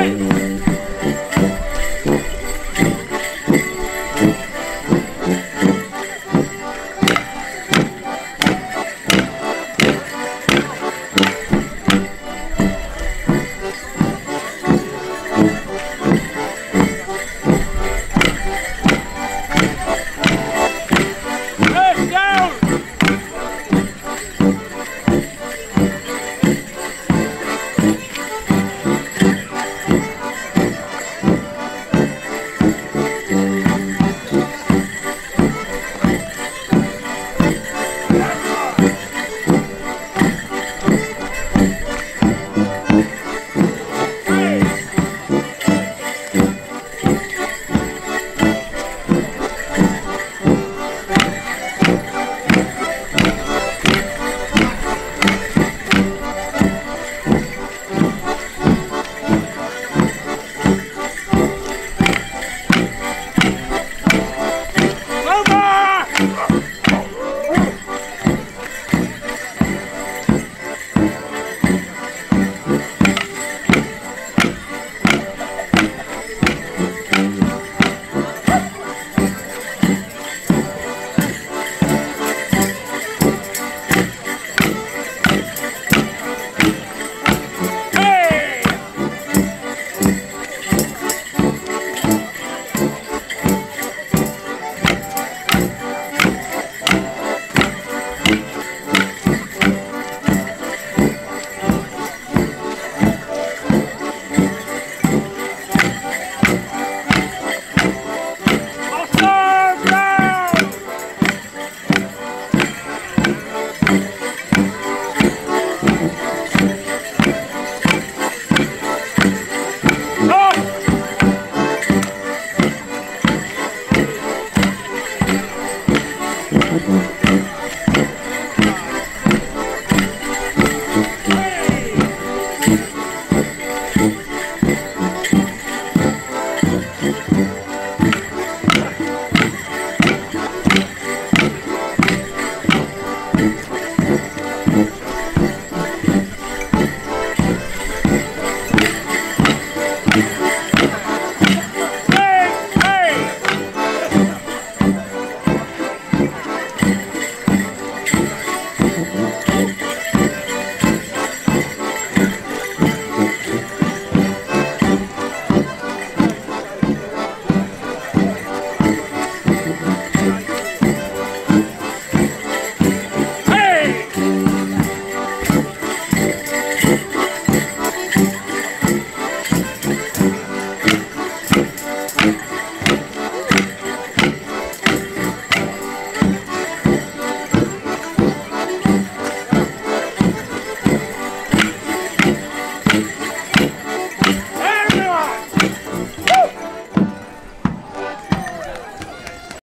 Amen.